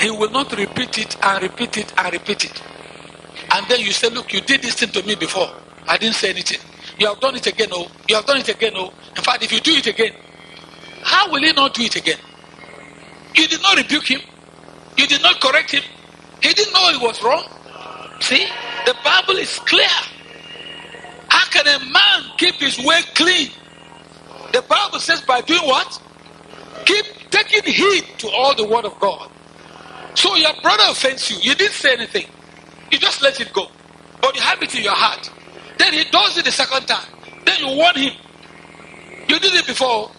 he will not repeat it and repeat it and repeat it. And then you say, Look, you did this thing to me before. I didn't say anything. You have done it again, oh. You have done it again, oh. In fact, if you do it again, how will he not do it again? You did not rebuke him. You did not correct him. He didn't know he was wrong. See, the Bible is clear. How can a man keep his way clean? The Bible says by doing what? Keep taking heed to all the word of God. So your brother offends you. You didn't say anything. You just let it go. But you have it in your heart. Then he does it the second time. Then you warn him. You did it before.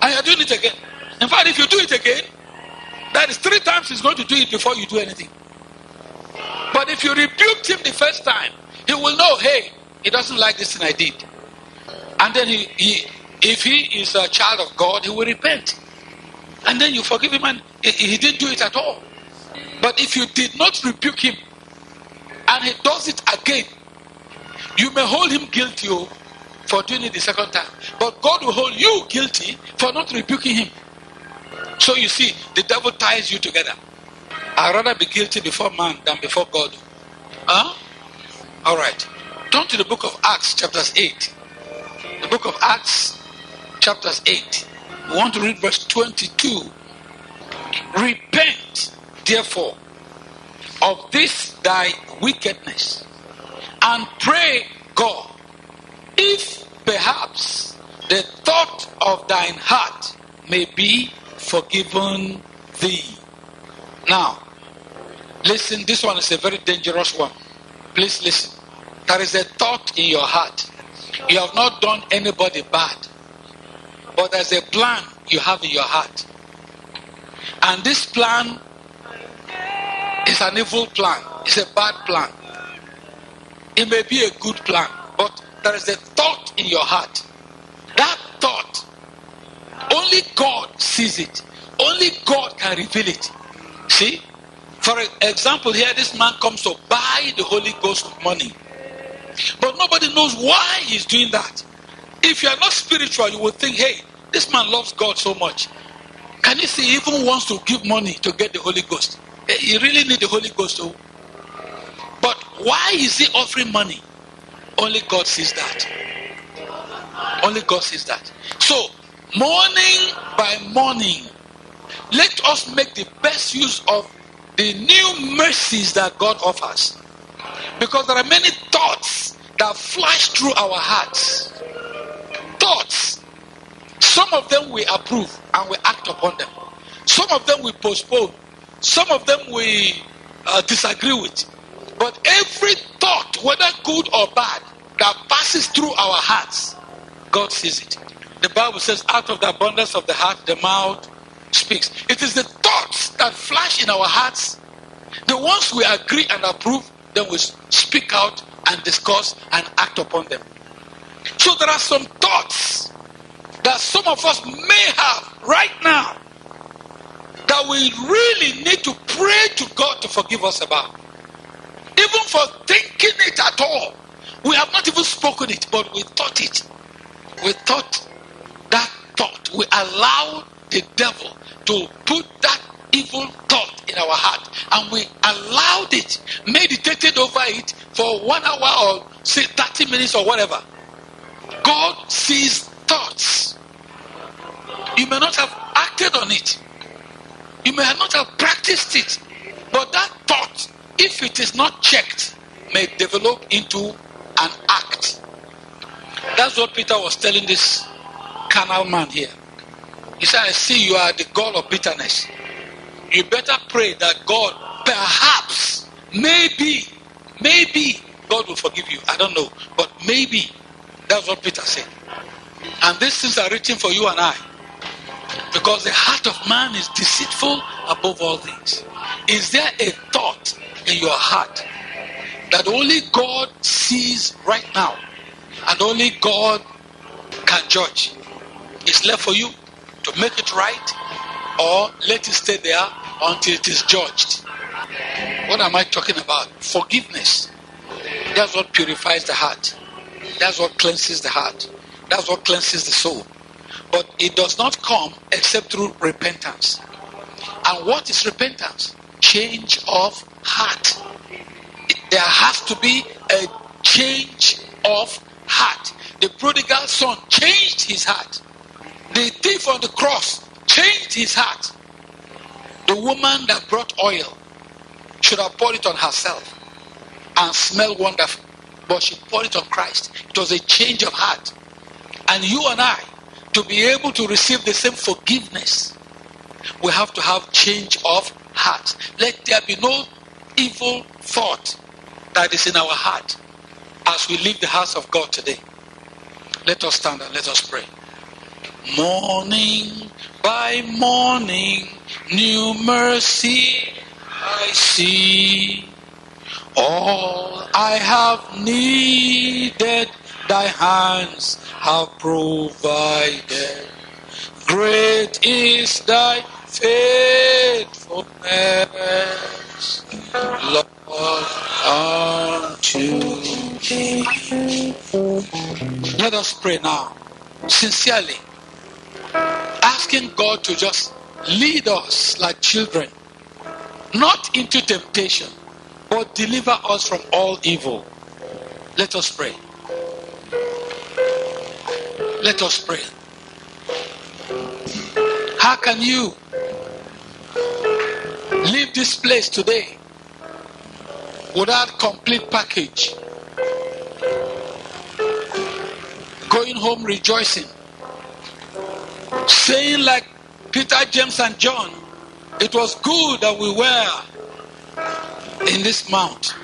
And you're doing it again. In fact, if you do it again, that is three times he's going to do it before you do anything. But if you rebuked him the first time, he will know, hey, he doesn't like this thing I did. And then he, he if he is a child of God, he will repent. And then you forgive him and he didn't do it at all. But if you did not rebuke him and he does it again, you may hold him guilty oh, for doing it the second time. But God will hold you guilty for not rebuking him. So you see, the devil ties you together. I'd rather be guilty before man than before God. Huh? All right. Turn to the book of Acts, chapters 8. The book of Acts, chapters 8. We want to read verse 22. Repent, therefore, of this thy wickedness, and pray God, if perhaps the thought of thine heart may be forgiven thee. Now, listen, this one is a very dangerous one. Please listen. There is a thought in your heart. You have not done anybody bad, but there's a plan you have in your heart. And this plan is an evil plan, it's a bad plan. It may be a good plan, but there is a thought in your heart. That thought, only God sees it, only God can reveal it. See? For example, here this man comes to buy the Holy Ghost money. But nobody knows why he's doing that. If you are not spiritual, you will think, hey, this man loves God so much. Can you see he even wants to give money to get the Holy Ghost? Eh, he really need the Holy Ghost. But why is he offering money? Only God sees that. Only God sees that. So, morning by morning, let us make the best use of the new mercies that God offers. Because there are many thoughts that flash through our hearts. Thoughts. Some of them we approve and we act upon them. Some of them we postpone. Some of them we uh, disagree with. But every thought, whether good or bad, that passes through our hearts, God sees it. The Bible says, out of the abundance of the heart, the mouth speaks. It is the thoughts that flash in our hearts, the ones we agree and approve, then we speak out and discuss and act upon them. So there are some thoughts that some of us may have right now that we really need to pray to God to forgive us about. Even for thinking it at all. We have not even spoken it, but we thought it. We thought that thought. We allowed the devil to put that evil thought in our heart and we allowed it, meditated over it for one hour or say 30 minutes or whatever. God sees thoughts. You may not have acted on it, you may not have practiced it, but that thought, if it is not checked, may develop into an act. That's what Peter was telling this carnal man here. He said, I see you are the God of bitterness you better pray that God, perhaps, maybe, maybe God will forgive you. I don't know. But maybe. That's what Peter said. And these things are written for you and I. Because the heart of man is deceitful above all things. Is there a thought in your heart that only God sees right now and only God can judge? It's left for you to make it right or let it stay there until it is judged. What am I talking about? Forgiveness. That's what purifies the heart. That's what cleanses the heart. That's what cleanses the soul. But it does not come except through repentance. And what is repentance? Change of heart. There has to be a change of heart. The prodigal son changed his heart. The thief on the cross changed his heart. The woman that brought oil should have poured it on herself and smelled wonderful. But she poured it on Christ. It was a change of heart. And you and I, to be able to receive the same forgiveness, we have to have change of heart. Let there be no evil thought that is in our heart as we leave the house of God today. Let us stand and let us pray. Morning by morning, new mercy I see. All I have needed, thy hands have provided. Great is thy faithfulness, Lord, unto me. Let us pray now, sincerely, asking God to just lead us like children, not into temptation, but deliver us from all evil. Let us pray. Let us pray. How can you leave this place today without complete package? Going home rejoicing. Saying like Peter, James, and John, it was good that we were in this mount.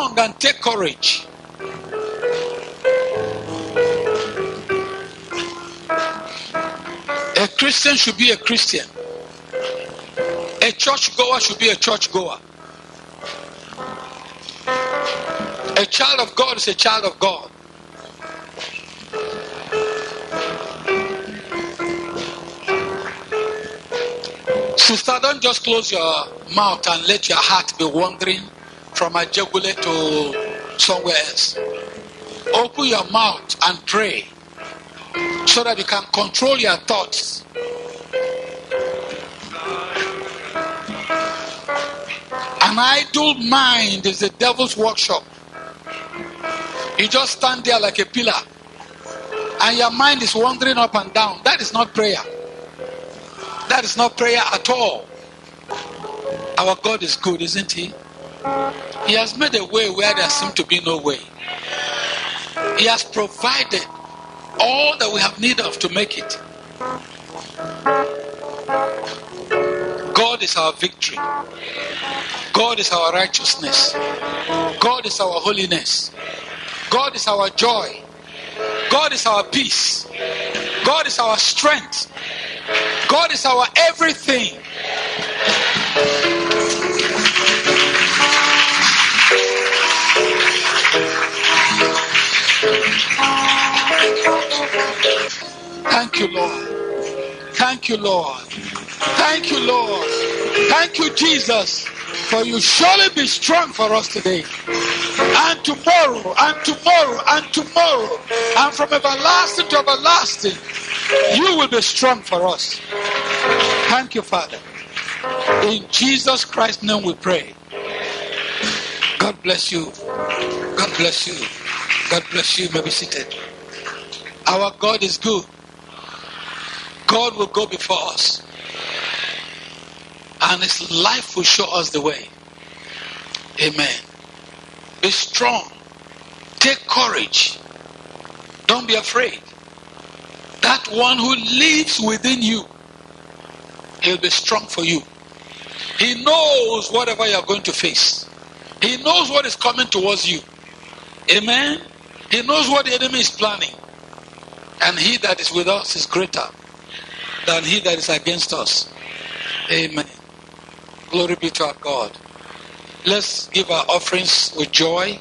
Strong and take courage. A Christian should be a Christian. A church goer should be a church goer. A child of God is a child of God. Sister, don't just close your mouth and let your heart be wandering from a jugular to somewhere else. Open your mouth and pray so that you can control your thoughts. An idle mind is the devil's workshop. You just stand there like a pillar and your mind is wandering up and down. That is not prayer. That is not prayer at all. Our God is good, isn't He? He has made a way where there seemed to be no way. He has provided all that we have need of to make it. God is our victory. God is our righteousness. God is our holiness. God is our joy. God is our peace. God is our strength. God is our everything. You, Lord. Thank you, Lord. Thank you, Lord. Thank you, Jesus, for you surely be strong for us today. And tomorrow, and tomorrow, and tomorrow, and from everlasting to everlasting, you will be strong for us. Thank you, Father. In Jesus Christ's name we pray. God bless you. God bless you. God bless you. you may be seated. Our God is good. God will go before us. And his life will show us the way. Amen. Be strong. Take courage. Don't be afraid. That one who lives within you, he'll be strong for you. He knows whatever you're going to face. He knows what is coming towards you. Amen. He knows what the enemy is planning. And he that is with us is greater than he that is against us. Amen. Glory be to our God. Let's give our offerings with joy.